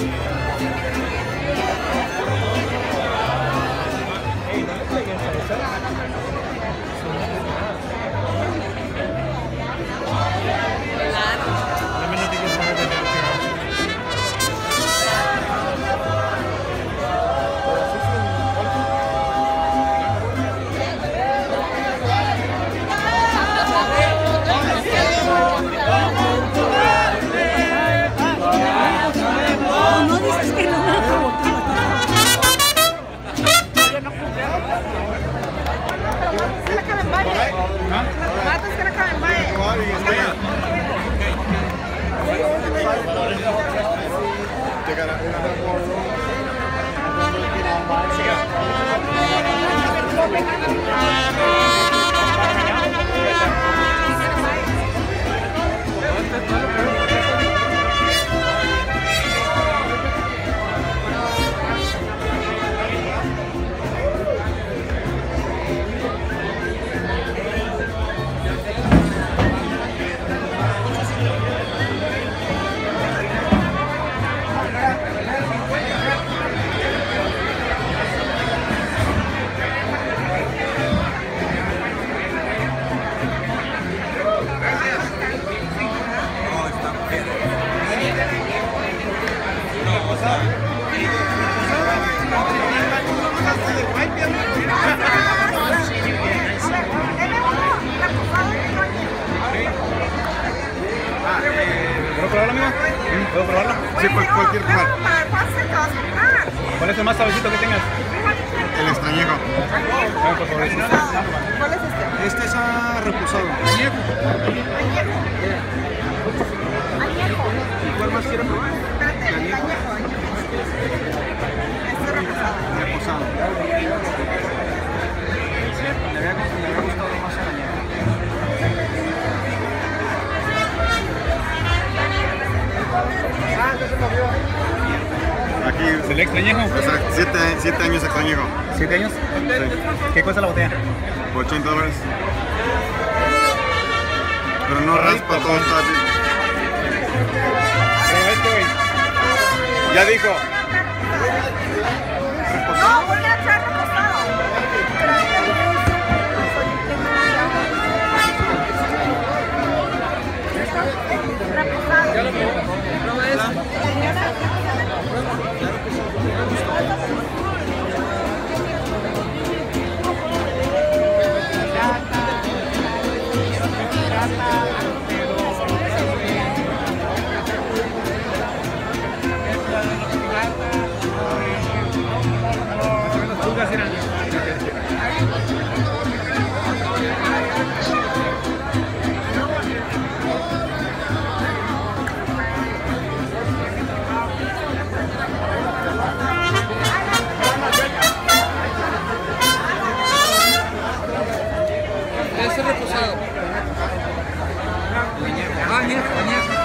Thank. ¿Puedo probarlo, amigo? ¿Puedo probarlo? Sí, cual- cualquier cual. ¿Cuál es el más suavecito que tengas? El extrañejo. Favor. ¿Cuál es este? Este es ah, reposado. Añejo. Añejo. ¿Cuál más quiere probar? Espérate, el añejo, Aquí, ¿El extrañejo? exacto, siete, siete años extrañejo. ¿Siete años? ¿Qué cuesta la botella? 80 dólares. Pero no raspa, todo está así. Ya dijo. No, voy a echar 好。你好你